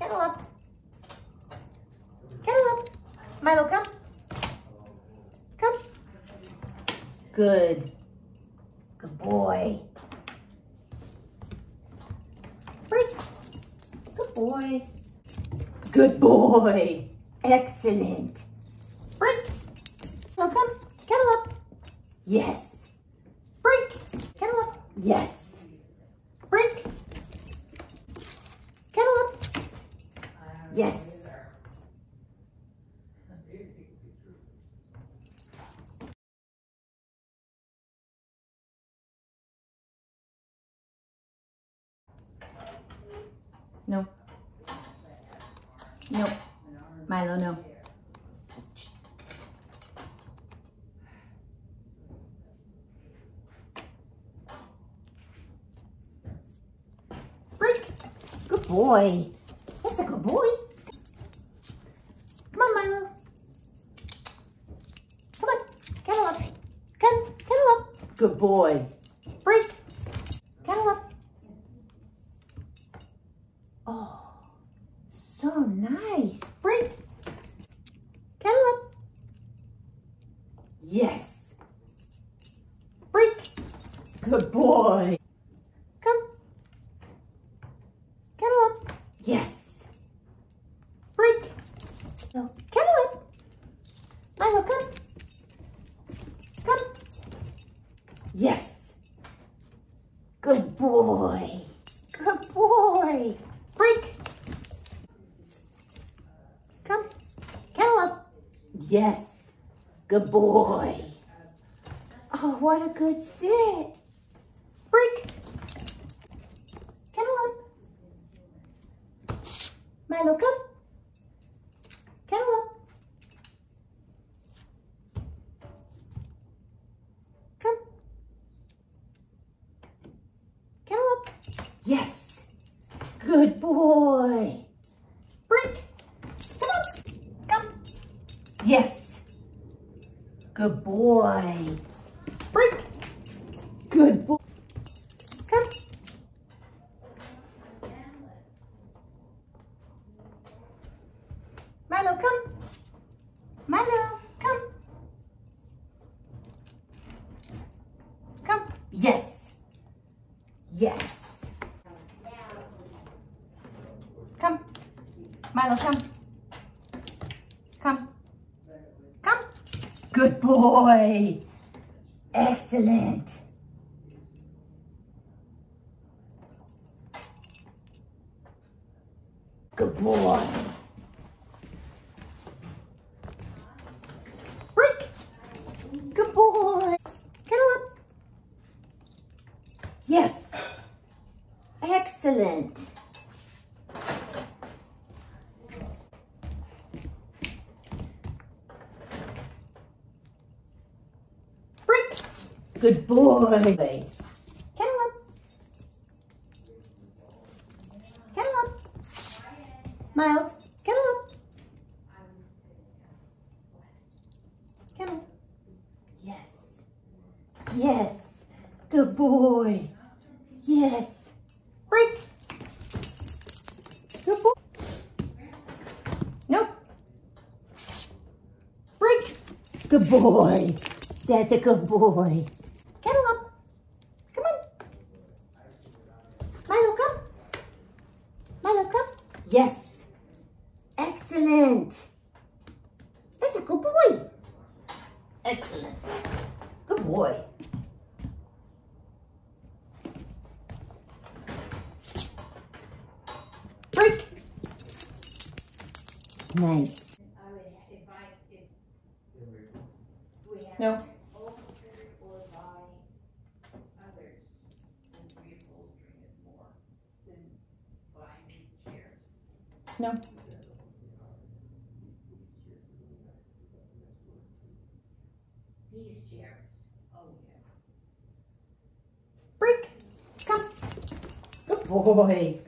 Kennel up. Kennel up. Milo, come. Come. Good. Good boy. Break. Good boy. Good boy. Excellent. Break. So come. Kennel up. Yes. Break. Kennel up. Yes. Break. Kennel up. Yes. No. No. Milo, no. Break. Good boy. That's a good boy. Come on, Milo. Come on. Kennel up. Come. Kennel up. Good boy. Break. Kennel up. Oh, so nice. Break. Kennel up. Yes. Break. Good boy. Come. Kennel up. Yes. Break. No. Kennel up. Milo, come. Come. Yes. Good boy. Good boy. Break. Come. Kennel up. Yes. Good boy. Oh, what a good sit. Break. Kennel up. Milo, come. Kennel up. Come. Kennel up. Yes. Good boy. Break. Come on. Come. Yes. Good boy. Break. Good boy. Come. Milo, come. Milo, come. Come. Yes. Yes. Come. Milo, come. Come. Good boy. Excellent. Good boy. Break. Good boy. Kennel up. Yes. Excellent. Break. Good boy. Kennel up. Miles, kennel up. Kennel. Yes. Yes. Good boy. Yes. Break. Good boy. Nope. Break. Good boy. That's a good boy. Kennel up. Come on. Milo, come. Milo, come. Yes. Excellent. That's a good boy. Excellent. Good boy. Break. Nice. I would, ha- if I, if we have. No. No. These chairs, oh yeah. Break. Come. Good boy.